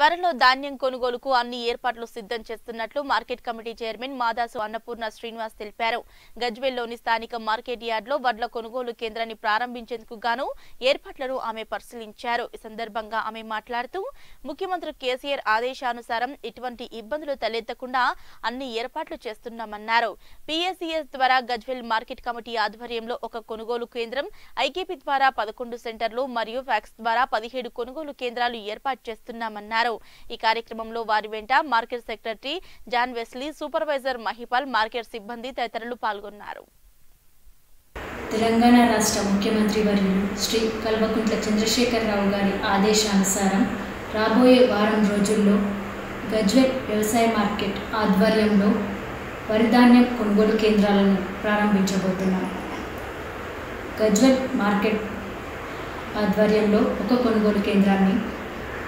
త్వరలో ధాన్యం కొనుగోలుకు అన్ని ఏర్పాట్లు సిద్ధం చేస్తున్నట్లు market committee chairman Madasu Annapurna Srinivas తెలిపారు. గజ్వేల్లోని స్థానిక మార్కెట్ యార్డ్లో వడ్ల కొనుగోలు కేంద్రాన్ని ప్రారంభించేందుకు గాను ఏర్పాట్లను ఆమె పరిశీలించారు. ఈ సందర్భంగా ఆమె మాట్లాడుతూ ముఖ్యమంత్రి కేసీఆర్ ఆదేశానుసారం ఎటువంటి ఇబ్బందులు తలెత్తకుండా అన్ని ఏర్పాట్లు చేస్తున్నామన్నారు. పిఎస్సిఎస్ ద్వారా గజ్వేల్ మార్కెట్ కమిటీ ఆధ్వర్యంలో ఒక కొనుగోలు కేంద్రం ఐకేపీ ద్వారా పదకొండు సెంటర్లు మరియు ఫ్యాక్స్ ద్వారా పదిహేడు కొనుగోలు కేంద్రాలు ఏర్పాటు చేస్తున్నామన్నారు. ఈ కార్యక్రమంలో వారి వెంట market secretary John Wesley supervisor Mahipal market సిబ్బంది తదితరులు పాల్గొన్నారు. తెలంగాణ రాష్ట్ర ముఖ్యమంత్రి వర్యులు శ్రీ కల్వకుంట్ల చంద్రశేఖరరావు గారి ఆదేశానుసారం రాబోయే వారం రోజుల్లో గజ్వెల్ వ్యవసాయ మార్కెట్ ఆధ్వర్యంలో వరిధాన్యం కొనుగోలు కేంద్రాలను ప్రారంభించబోతున్నాం గజ్వెల్ మార్కెట్ ఆధ్వర్యంలో ఒక కొనుగోలు కేంద్రాన్ని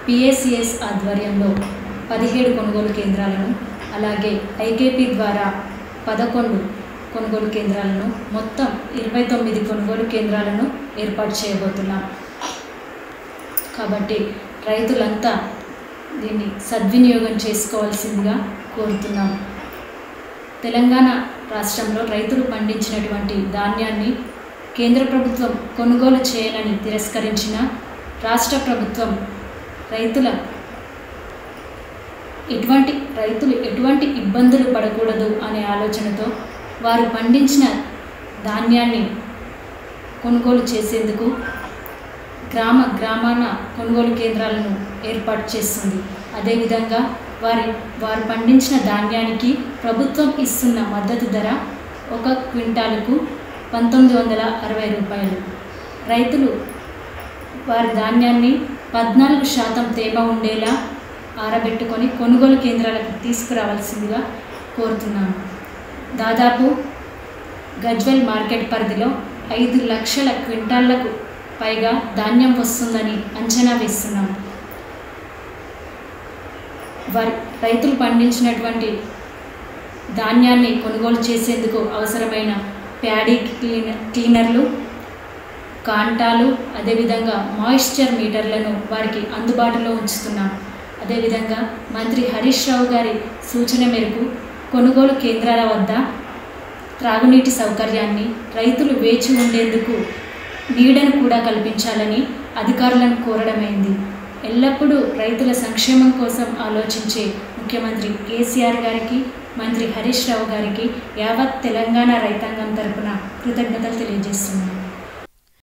పిఎస్సిఎస్ ఆధ్వర్యంలో పదిహేడు కొనుగోలు కేంద్రాలను అలాగే ఐకేపీ ద్వారా పదకొండు కొనుగోలు కేంద్రాలను మొత్తం ఇరవై తొమ్మిది కొనుగోలు కేంద్రాలను ఏర్పాటు చేయబోతున్నాం. కాబట్టి రైతులంతా దీన్ని సద్వినియోగం చేసుకోవాల్సిందిగా కోరుతున్నాం. తెలంగాణ రాష్ట్రంలో రైతులు పండించినటువంటి ధాన్యాన్ని కేంద్ర ప్రభుత్వం కొనుగోలు చేయాలని తిరస్కరించిన రాష్ట్ర ప్రభుత్వం రైతుల ఎటువంటి రైతులు ఎటువంటి ఇబ్బందులు పడకూడదు అనే ఆలోచనతో వారు పండించిన ధాన్యాన్ని కొనుగోలు చేసేందుకు గ్రామ గ్రామాన కొనుగోలు కేంద్రాలను ఏర్పాటు చేస్తుంది. అదేవిధంగా వారి వారు పండించిన ధాన్యానికి ప్రభుత్వం ఇస్తున్న మద్దతు ధర ఒక క్వింటాలకు పంతొమ్మిది వందల అరవై రూపాయలు. రైతులు వారి ధాన్యాన్ని పద్నాలుగు శాతం తేమ ఉండేలా ఆరబెట్టుకొని కొనుగోలు కేంద్రాలకు తీసుకురావాల్సిందిగా కోరుతున్నాను. దాదాపు గజ్వెల్ మార్కెట్ పరిధిలో ఐదు లక్షల క్వింటాళ్ళకు పైగా ధాన్యం వస్తుందని అంచనా వేస్తున్నాం. వారి రైతులు పండించినటువంటి ధాన్యాన్ని కొనుగోలు చేసేందుకు అవసరమైన ప్యాడీ క్లీనర్ క్లీనర్లు కాంటాలు అదేవిధంగా మాయిశ్చర్ మీటర్లను వారికి అందుబాటులో ఉంచుతున్నాం. అదేవిధంగా మంత్రి హరీష్ రావు గారి సూచన మేరకు కొనుగోలు కేంద్రాల వద్ద త్రాగునీటి సౌకర్యాన్ని రైతులు వేచి ఉండేందుకు నీడను కూడా కల్పించాలని అధికారులను కోరడమైంది ఎల్లప్పుడూ రైతుల సంక్షేమం కోసం ఆలోచించే ముఖ్యమంత్రి కేసీఆర్ గారికి మంత్రి హరీష్ రావు గారికి యావత్ తెలంగాణ రైతాంగం తరపున కృతజ్ఞతలు తెలియజేస్తున్నాను.